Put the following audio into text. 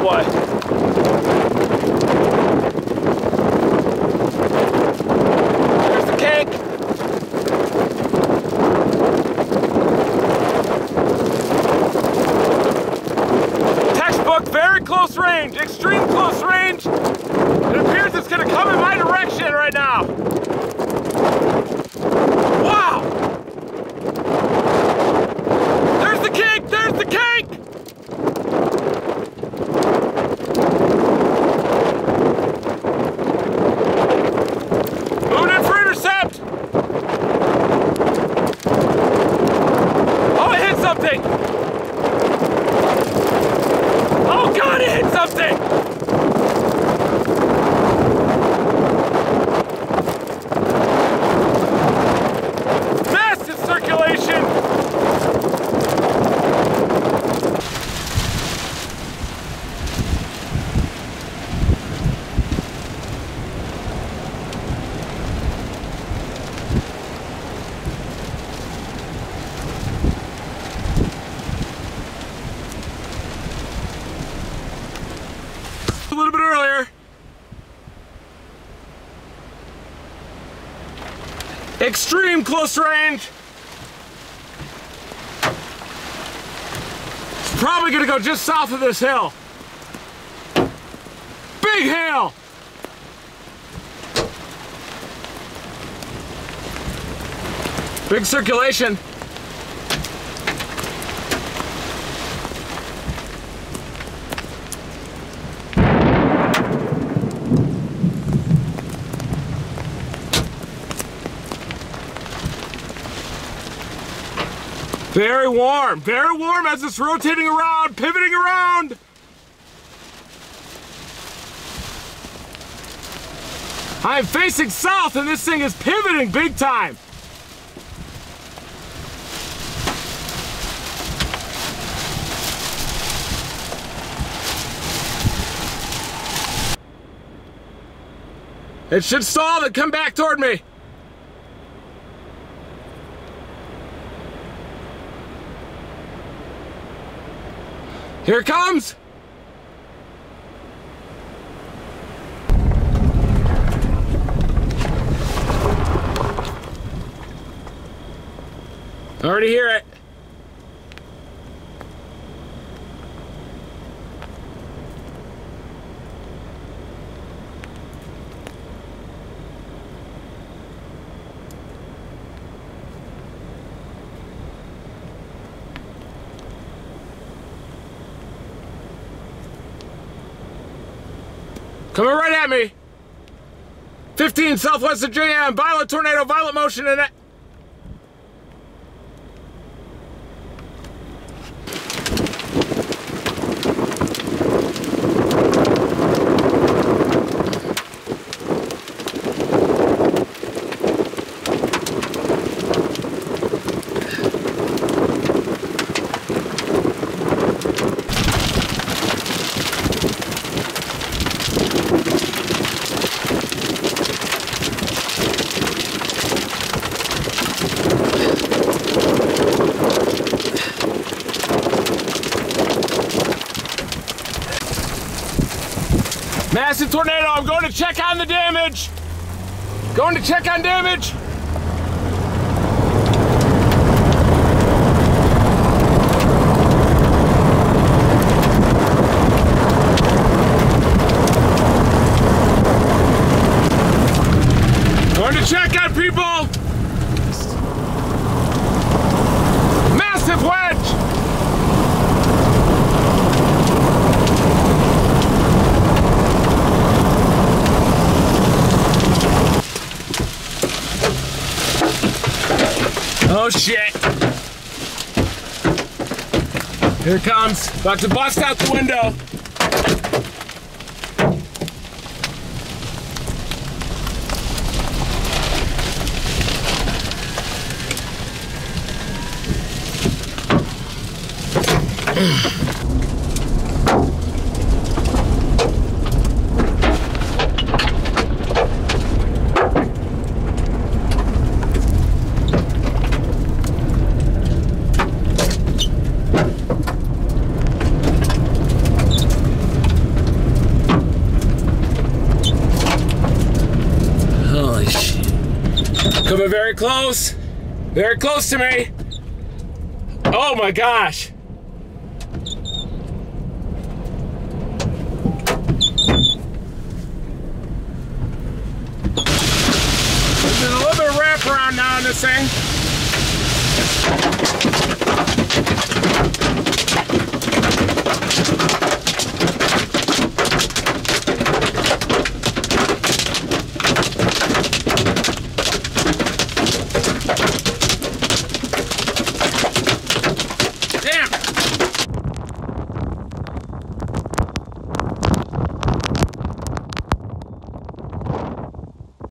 Oh boy. There's the cake. Textbook, very close range, extreme close range. It appears it's gonna come in my direction right now. Wow! There's the cake! There's the cake! Moving in for intercept! Oh, it hit something! Oh god, it hit something! Massive circulation! A little bit earlier. Extreme close range. It's probably gonna go just south of this hill. Big hail! Big circulation. Very warm, very warm as it's rotating around, pivoting around. I'm facing south and this thing is pivoting big time. It should stall and come back toward me. Here it comes! Already hear it. Coming right at me. 15 Southwest Virginia, violent tornado, violent motion in Massive tornado, I'm going to check on the damage. Going to check on damage. Oh shit. Here comes. About to bust out the window. Moving very close. Very close to me. Oh my gosh. There's a little bit of wraparound now on this thing.